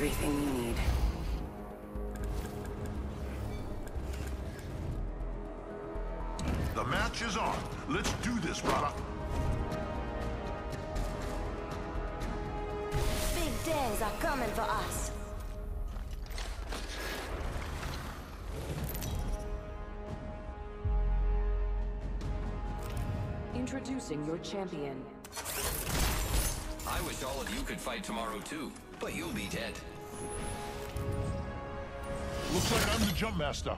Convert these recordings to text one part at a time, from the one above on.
everything you need. The match is on. Let's do this, brother. Big days are coming for us. Introducing your champion. I wish all of you could fight tomorrow too, but you'll be dead. Looks like I'm the jump master.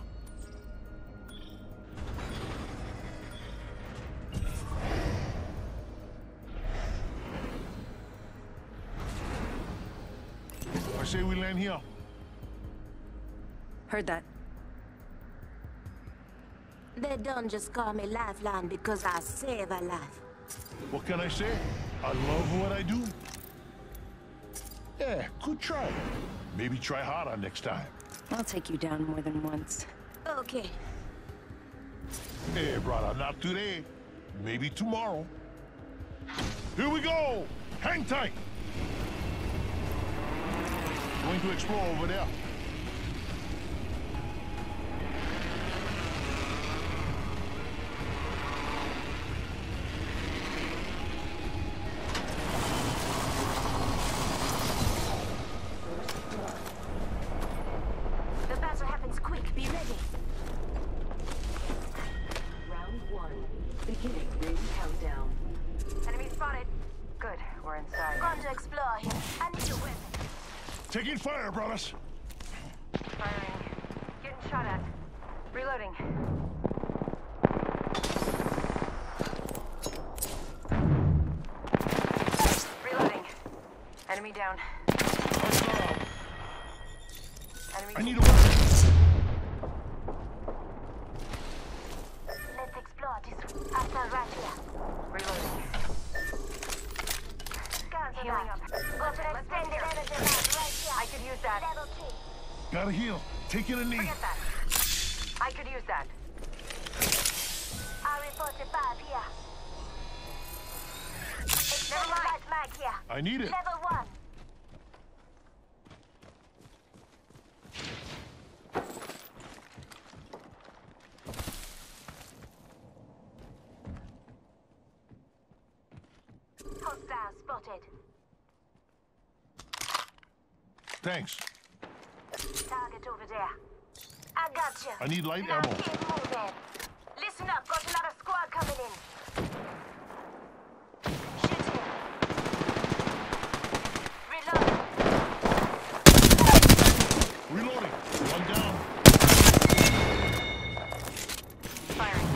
I say we land here. Heard that. They don't just call me Lifeline because I save a life. What can I say? I love what I do. Yeah, good try. Maybe try harder next time. I'll take you down more than once. Oh, okay. Hey, brother, not today. Maybe tomorrow. Here we go! Hang tight! Going to explore over there. Taking fire, brothers. Firing. Getting shot at. Reloading. Reloading. Enemy down. Enemy. I need a weapon. Gotta heal. Taking a knee. Forget that. I could use that. I report RE45 here. Extended mind. light mag here. I need it. Level one. Hostile spotted. Thanks. Target over there. I got you. I need light ammo. keep moving. Listen up, got another squad coming in. Shooting. Reload. Reloading. One down. Firing.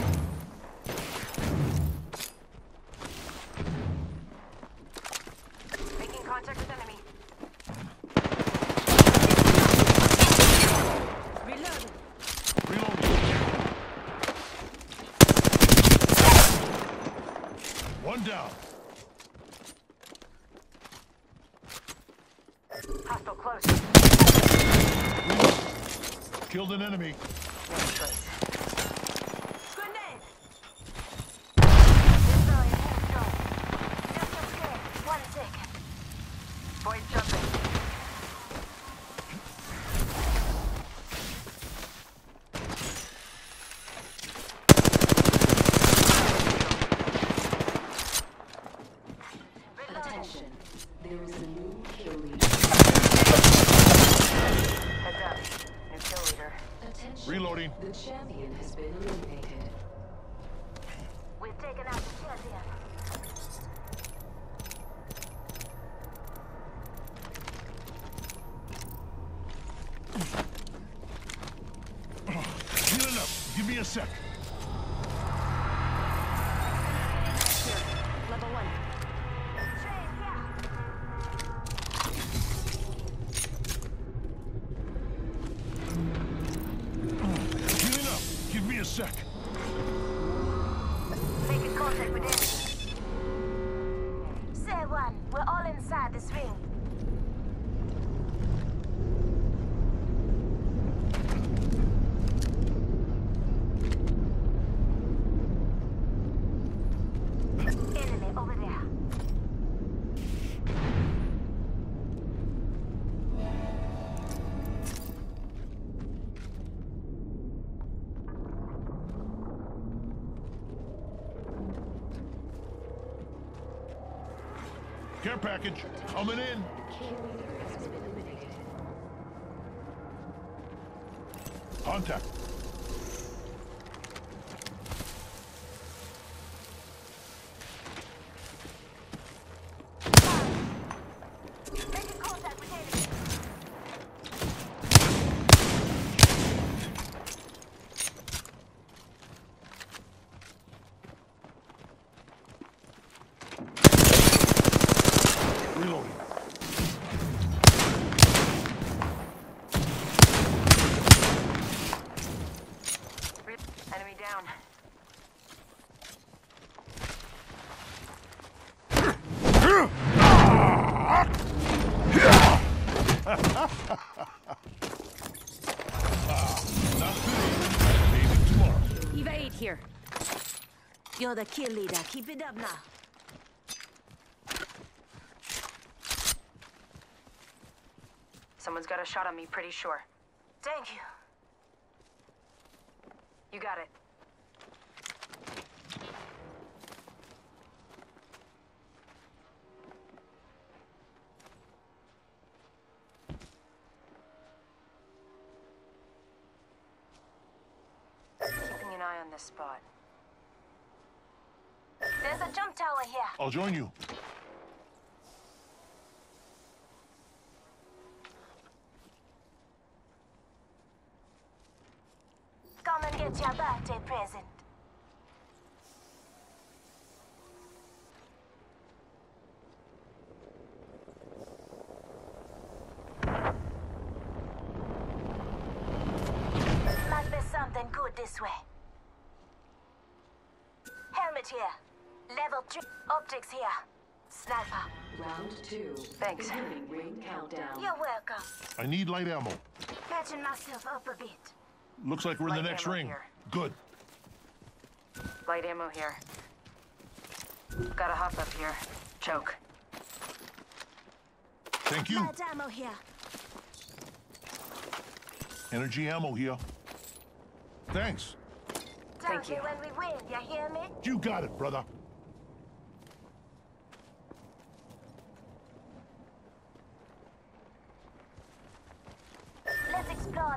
Making contact with enemy. Reloading. Reloading. One down. Hostile close. Killed an enemy. Grenade. Deploy headstone. Just okay. One second. Void jumping. Attention. There is a new kill leader. Heads up. New kill leader. Attention. Reloading. The champion has been eliminated. We've taken out the champion. Healing up. Give me a sec. Care package coming in. Contact. Making contact with enemy. Reloading. Re- Enemy down. Not today. Maybe tomorrow. Evade here. You're the kill leader. Keep it up now. Someone's got a shot on me, pretty sure. Thank you. You got it. Keeping an eye on this spot. There's a jump tower here. I'll join you. Come and get your birthday present. Might be something good this way. Helmet here. Level 3. Optics here. Sniper. Round two. Thanks. Beginning ring countdown. You're welcome. I need light ammo. Patching myself up a bit. Looks like we're in the next ring. here. Good. Light ammo here. Gotta hop up here. Choke. Thank you. Light ammo here. Energy ammo here. Thanks. Thank you. when we win. You hear me? You got it, brother.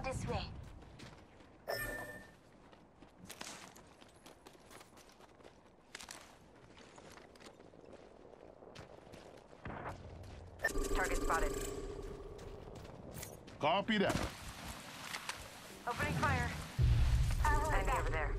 Let's this way. Target spotted. Copy that. Opening fire. Enemy over there.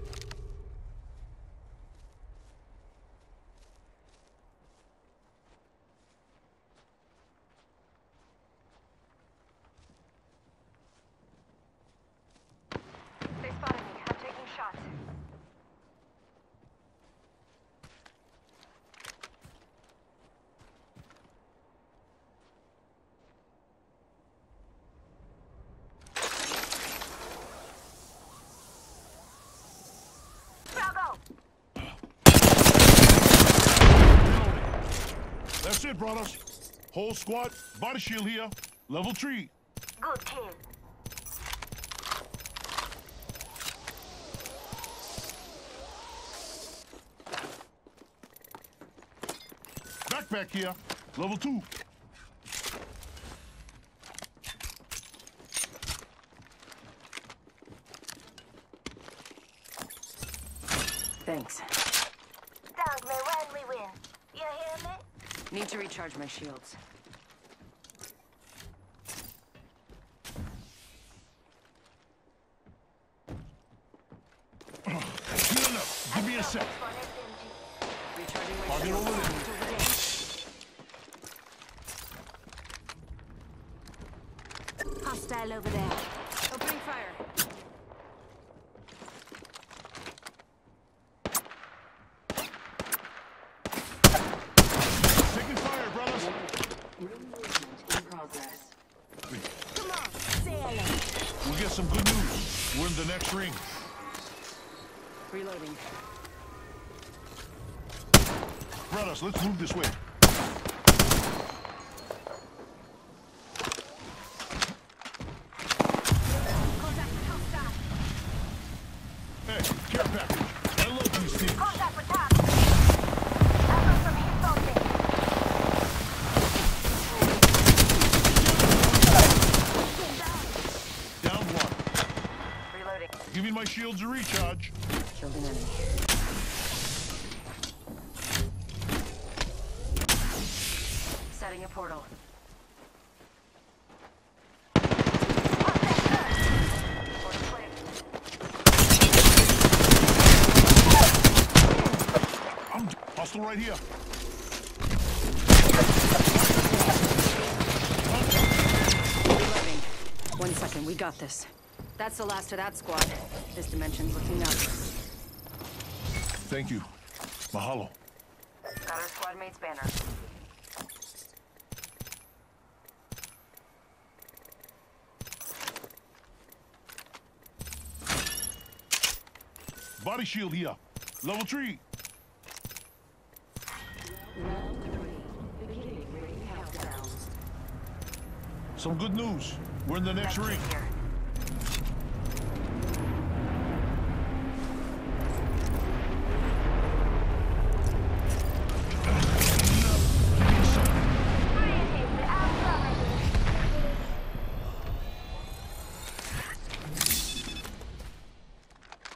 They spotted me. I'm taking shots. Bravo! Reloading. That's it, brothers. Whole squad, body shield here. Level three. Good kill. Backpack here. Level two. Thanks. Thank me when we win. You hear me? Need to recharge my shields. Give me a sec. Shields. over there. Hostile over there. Opening fire. Taking fire, brothers. Ring movement in progress. Come on, sailing. We'll get some good news. We're in the next ring. Reloading. Let's move this way. Contact with hostile. Hey, care package. I love these things. Contact with top. I got some hits on me. shields to recharge. Killed an enemy. Setting a portal. Portal. I'm d- hostile right here. Reloading. One second, we got this. That's the last of that squad. This dimension's looking up. Thank you. Mahalo. Got our squad mate's banner. Body shield here. Level three. Round three. Beginning ring countdown. Some good news. We're in the next ring.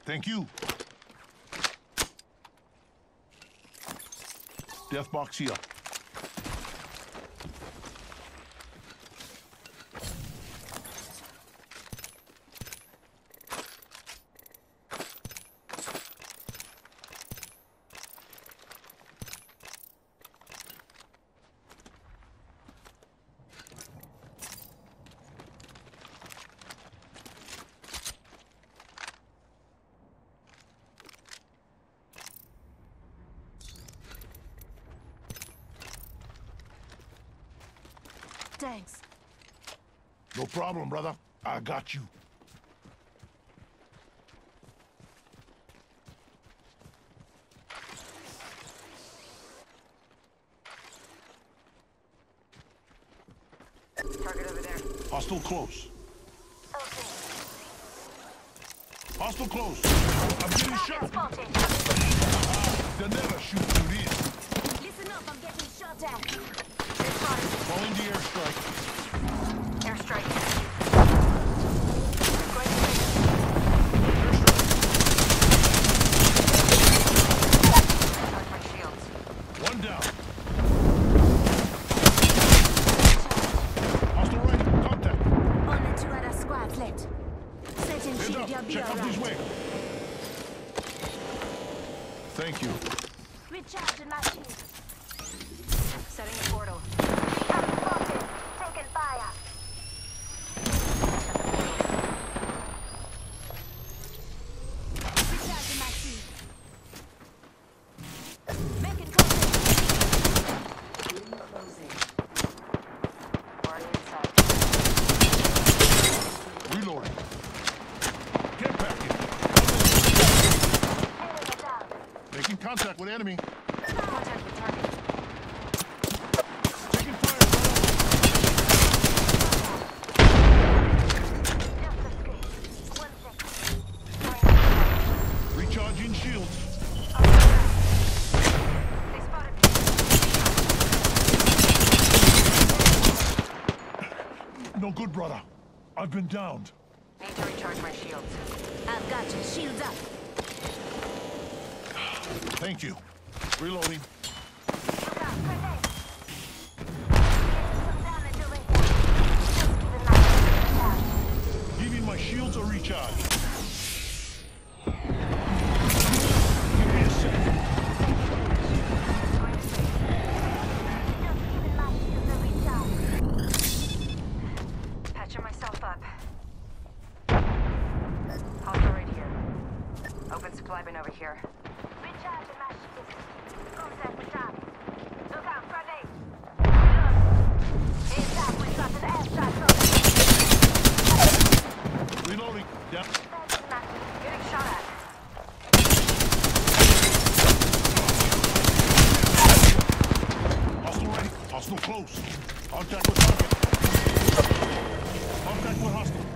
Thank you. Deathbox hier. Thanks. No problem, brother. I got you. Target over there. Hostile close. Okay. Hostile close. I'm getting shot. Spotted. They'll never shoot through this. Listen up, I'm getting shot at. They're spotted. Airstrike. Airstrike. Going to Charge my shields. One down. Hostile right. Contact. Only two other squads left. Setting Heads shield, up. you'll be Check out this alright. way. Thank you. Recharging my shield. Setting a portal. I'm spotted. Taking fire. Recharging my shield. Making contact. Closing. Already inside. Reloading. Get back in. Enemy down. Making contact with enemy. Contact with target. Taking fire, brother. Just escape. One second. Recharging shields. They spotted me. No good, brother. I've been downed. Need to recharge my shields. I've got you. Shields up. Thank you. Reloading. Look out, grenade. Some damage over here. Just keeping my shields down. Giving my shields a recharge. Give me a second. Just keeping my shields a recharge. Patching myself up. Hostile right here. Open supply bin over here. Recharging my shields. Contact with target. Look out, grenade. Look. Inside, we got an airstrike over. Reloading. Yep. Setting my shield. Getting shot at. Hostile ready. Hostile close. Contact with target. Contact with hostile.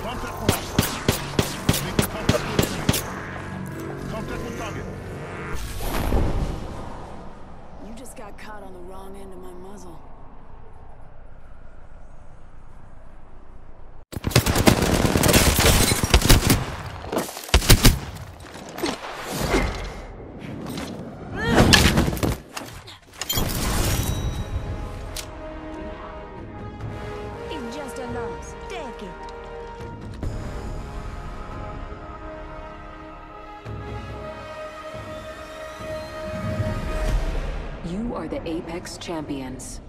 Contact with hostile. Making contact with enemy. Contact with target. You just got caught on the wrong end of my muzzle. Apex champions.